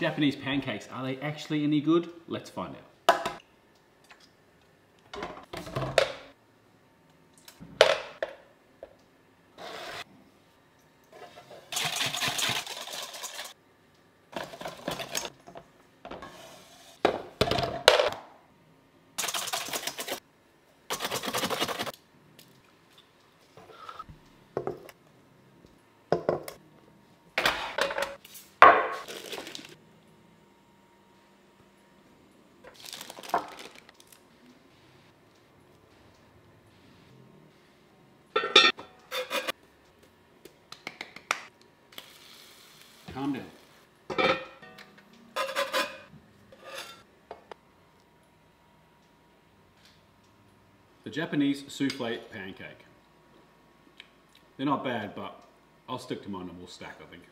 Japanese pancakes, are they actually any good? Let's find out. Calm down. The Japanese souffle pancake. They're not bad, but I'll stick to my normal stack, I think.